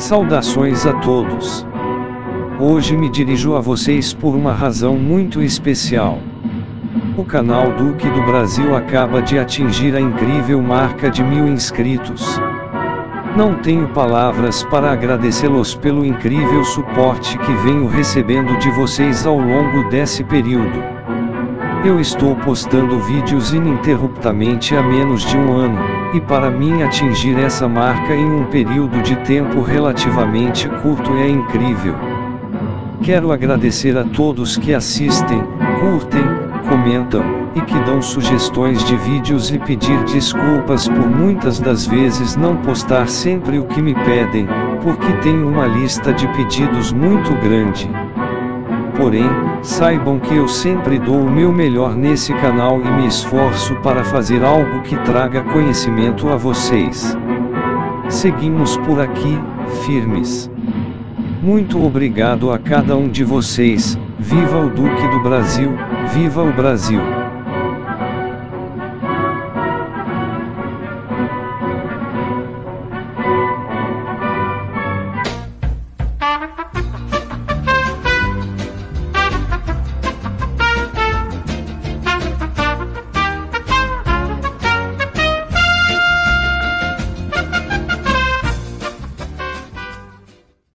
Saudações a todos. Hoje me dirijo a vocês por uma razão muito especial. O canal Duque do Brasil acaba de atingir a incrível marca de mil inscritos. Não tenho palavras para agradecê-los pelo incrível suporte que venho recebendo de vocês ao longo desse período. Eu estou postando vídeos ininterruptamente há menos de um ano, e para mim atingir essa marca em um período de tempo relativamente curto é incrível. Quero agradecer a todos que assistem, curtem, comentam, e que dão sugestões de vídeos e pedir desculpas por muitas das vezes não postar sempre o que me pedem, porque tenho uma lista de pedidos muito grande. Porém, saibam que eu sempre dou o meu melhor nesse canal e me esforço para fazer algo que traga conhecimento a vocês. Seguimos por aqui, firmes. Muito obrigado a cada um de vocês, viva o Duque do Brasil, viva o Brasil!